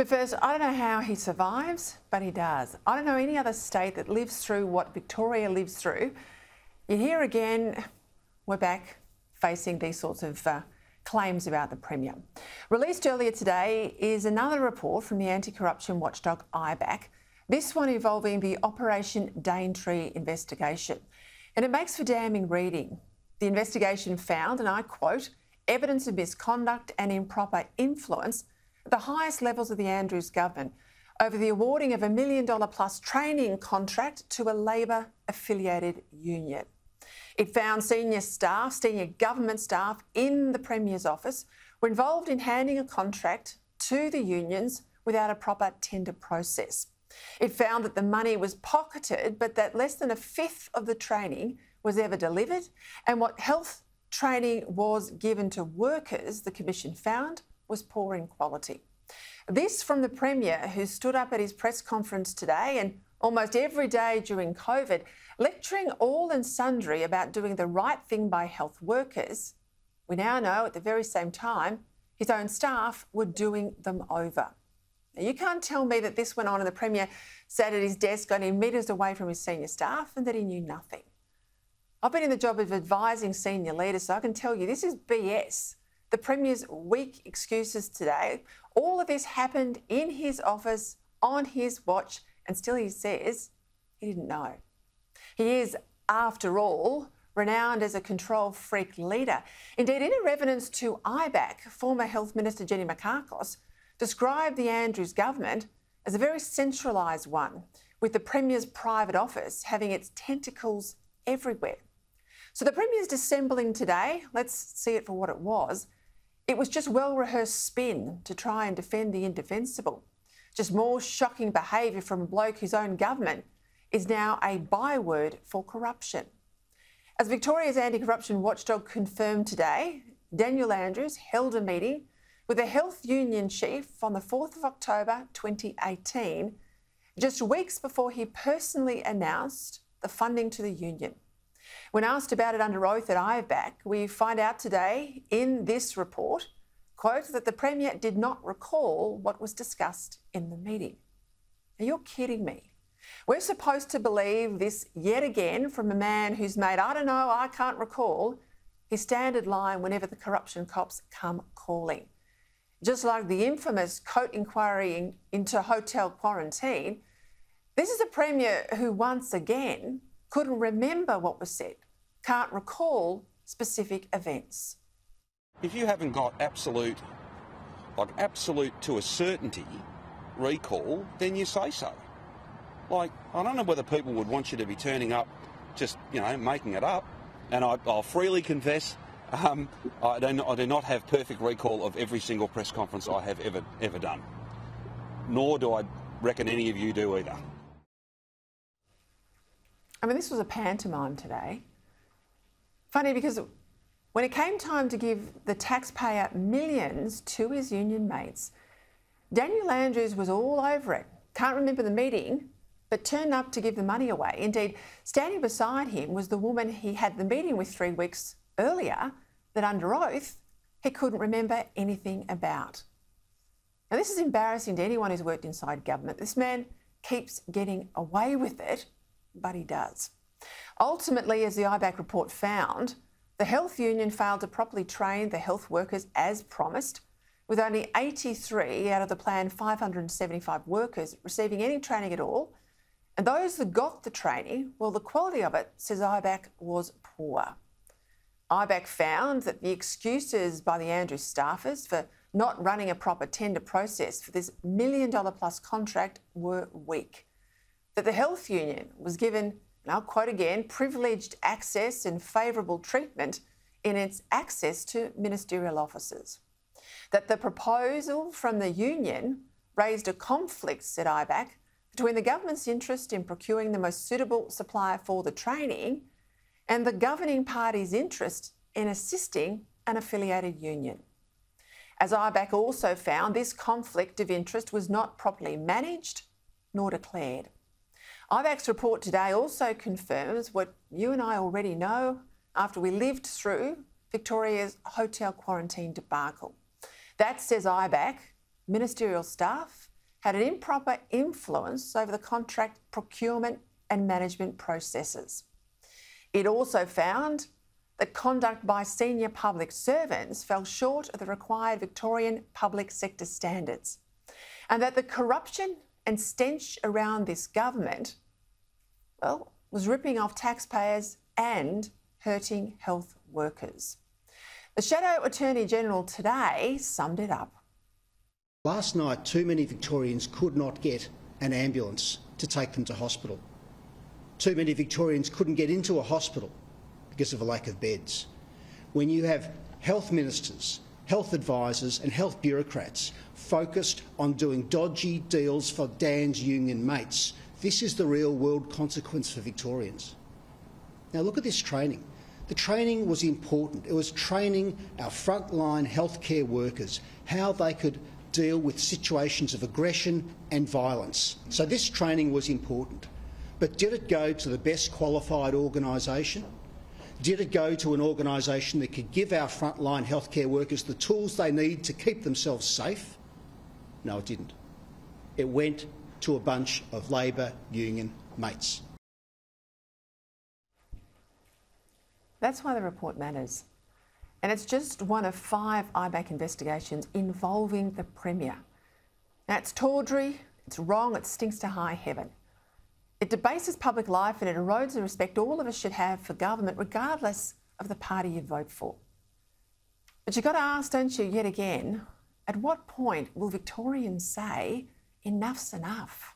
But first, I don't know how he survives, but he does. I don't know any other state that lives through what Victoria lives through. Yet here again, we're back facing these sorts of uh, claims about the Premier. Released earlier today is another report from the anti corruption watchdog IBAC, this one involving the Operation Daintree investigation. And it makes for damning reading. The investigation found, and I quote, evidence of misconduct and improper influence the highest levels of the Andrews government over the awarding of a million dollar plus training contract to a Labor affiliated union. It found senior staff, senior government staff in the Premier's office were involved in handing a contract to the unions without a proper tender process. It found that the money was pocketed, but that less than a fifth of the training was ever delivered, and what health training was given to workers, the Commission found, was poor in quality. This from the Premier, who stood up at his press conference today and almost every day during COVID, lecturing all and sundry about doing the right thing by health workers. We now know at the very same time his own staff were doing them over. Now, you can't tell me that this went on and the Premier sat at his desk only metres away from his senior staff and that he knew nothing. I've been in the job of advising senior leaders, so I can tell you this is BS. The Premier's weak excuses today, all of this happened in his office on his watch and still he says he didn't know. He is, after all, renowned as a control freak leader. Indeed, in a reference to IBAC, former Health Minister Jenny Mikakos described the Andrews government as a very centralised one, with the Premier's private office having its tentacles everywhere. So the Premier's dissembling today, let's see it for what it was. It was just well rehearsed spin to try and defend the indefensible. Just more shocking behaviour from a bloke whose own government is now a byword for corruption. As Victoria's anti corruption watchdog confirmed today, Daniel Andrews held a meeting with a health union chief on the 4th of October 2018, just weeks before he personally announced the funding to the union. When asked about it under oath at IBAC, we find out today in this report quote, that the Premier did not recall what was discussed in the meeting. Are you kidding me? We're supposed to believe this yet again from a man who's made, I don't know, I can't recall, his standard line whenever the corruption cops come calling. Just like the infamous Coate inquiry into hotel quarantine, this is a Premier who once again couldn't remember what was said, can't recall specific events. If you haven't got absolute, like absolute to a certainty recall, then you say so. Like, I don't know whether people would want you to be turning up just, you know, making it up. And I, will freely confess, um, I, do I do not have perfect recall of every single press conference I have ever, ever done. Nor do I reckon any of you do either. I mean, this was a pantomime today. Funny because when it came time to give the taxpayer millions to his union mates, Daniel Andrews was all over it. Can't remember the meeting, but turned up to give the money away. Indeed, standing beside him was the woman he had the meeting with three weeks earlier that under oath he couldn't remember anything about. Now, this is embarrassing to anyone who's worked inside government. This man keeps getting away with it, but he does. Ultimately, as the IBAC report found, the health union failed to properly train the health workers as promised, with only 83 out of the planned 575 workers receiving any training at all. And those that got the training, well, the quality of it, says IBAC, was poor. IBAC found that the excuses by the Andrews staffers for not running a proper tender process for this million dollar plus contract were weak. That the health union was given and I'll quote again privileged access and favourable treatment in its access to ministerial offices. That the proposal from the union raised a conflict, said IBAC, between the government's interest in procuring the most suitable supplier for the training and the governing party's interest in assisting an affiliated union. As IBAC also found, this conflict of interest was not properly managed nor declared. IBAC's report today also confirms what you and I already know after we lived through Victoria's hotel quarantine debacle. That, says IBAC, ministerial staff had an improper influence over the contract procurement and management processes. It also found that conduct by senior public servants fell short of the required Victorian public sector standards, and that the corruption and stench around this government, well, was ripping off taxpayers and hurting health workers. The Shadow Attorney General today summed it up. Last night, too many Victorians could not get an ambulance to take them to hospital. Too many Victorians couldn't get into a hospital because of a lack of beds. When you have health ministers, health advisors, and health bureaucrats focused on doing dodgy deals for Dan's union mates, this is the real world consequence for Victorians. Now, look at this training. The training was important. It was training our frontline healthcare workers how they could deal with situations of aggression and violence. So this training was important. But did it go to the best qualified organisation? Did it go to an organisation that could give our frontline healthcare workers the tools they need to keep themselves safe? No, it didn't. It went to a bunch of Labor union mates. That's why the report matters. And it's just one of five IBAC investigations involving the Premier. Now, it's tawdry, it's wrong, it stinks to high heaven. It debases public life and it erodes the respect all of us should have for government, regardless of the party you vote for. But you've got to ask, don't you, yet again, at what point will Victorians say enough's enough?